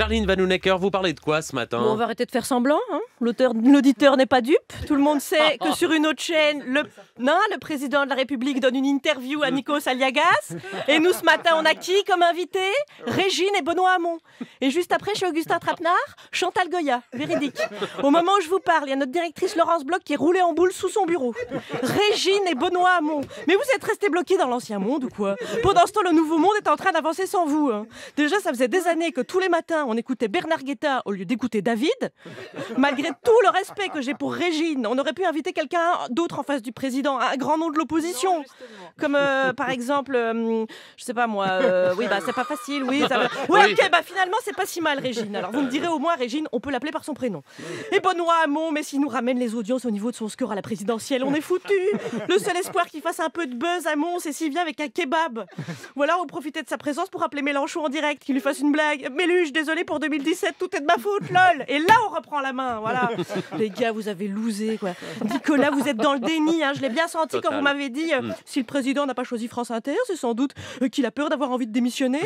Charline Vanhounecker, vous parlez de quoi ce matin on va arrêter de faire semblant. Hein L'auditeur n'est pas dupe. Tout le monde sait que sur une autre chaîne, le, non, le président de la République donne une interview à Nikos Aliagas. Et nous, ce matin, on a qui comme invité? Régine et Benoît Hamon. Et juste après, chez Augustin Trapenard, Chantal Goya, véridique. Au moment où je vous parle, il y a notre directrice Laurence Bloch qui est roulée en boule sous son bureau. Régine et Benoît Hamon. Mais vous êtes restés bloqués dans l'ancien monde ou quoi? Pendant ce temps, le nouveau monde est en train d'avancer sans vous. hein. Déjà, ça faisait des années que tous les matins, on écoutait Bernard Guetta au lieu d'écouter David. Malgré tout le respect que j'ai pour Régine, on aurait pu inviter quelqu'un d'autre en face du président, un grand nom de l'opposition. Comme euh, par exemple, euh, je sais pas moi, euh, oui, bah c'est pas facile, oui. Ça va- Ouais, Oui. ok, bah finalement, c'est pas si mal, Régine. Alors vous me direz au moins, Régine, on peut l'appeler par son prénom. Et Benoît Hamon, mais s'il nous ramène les audiences au niveau de son score à la présidentielle, on est foutu. Le seul espoir qu'il fasse un peu de buzz à Mons, c'est s'il vient avec un kebab. Voilà, on profiter de sa présence pour appeler Mélenchon en direct, qu'il lui fasse une blague. Méluche, désolé pour 2017, tout est de ma faute, lol. Et là, on reprend la main, voilà. Les gars, vous avez loosé, quoi. Nicolas, vous êtes dans le déni, hein. je l'ai bien senti quand vous m'avez dit euh, si le président n'a pas choisi France Inter, c'est sans doute euh, qu'il a peur d'avoir envie de démissionner.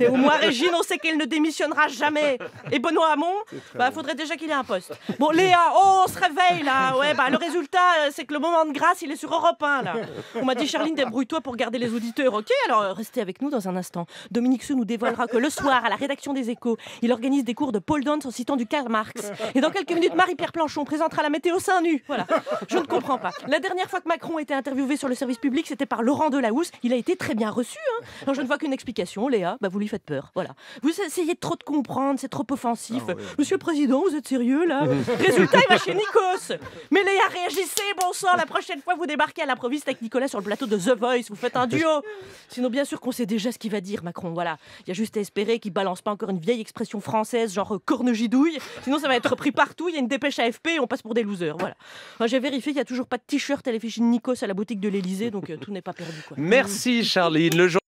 Et au moins, Régine, on sait qu'elle ne démissionnera jamais. Et Benoît Hamon, bah, faudrait déjà qu'il ait un poste. Bon, Léa, oh, on se réveille là. Ouais, bah, le résultat, euh, c'est que le moment de grâce, il est sur Europe 1 là. On m'a dit, Charline, débrouille-toi pour garder les auditeurs. Ok, alors restez avec nous dans un instant. Dominique Seux nous dévoilera que le soir, à la rédaction des Échos, il organise des cours de Paul Dance en citant du Karl Marx. Et dans quelques minutes, Marie-Pierre Planchon présentera la météo seins nus. Voilà. Je ne comprends pas. La dernière fois que Macron était interviewé sur le service public, c'était par Laurent Delahousse. Il a été très bien reçu. Hein. Alors je ne vois qu'une explication, Léa. Bah, vous lui faites peur. Voilà. Vous essayez trop de comprendre, c'est trop offensif. Monsieur le Président, vous êtes sérieux là? Résultat, il va chez Nikos. Mais Léa, réagissez, bon sang. La prochaine fois, vous débarquez à l'improviste avec Nicolas sur le plateau de The Voice. Vous faites un duo. Sinon, bien sûr qu'on sait déjà ce qu'il va dire, Macron. Voilà. Il y a juste à espérer qu'il balance pas encore une vieille expression française, genre euh, corne-gidouille. Sinon, ça va être repris partout. Il une dépêche AFP et on passe pour des losers. Voilà. J'ai vérifié, il y a toujours pas de t-shirt à l'effigie de Nikos à la boutique de l'Elysée, donc euh, tout n'est pas perdu. Quoi. Merci Charline. Le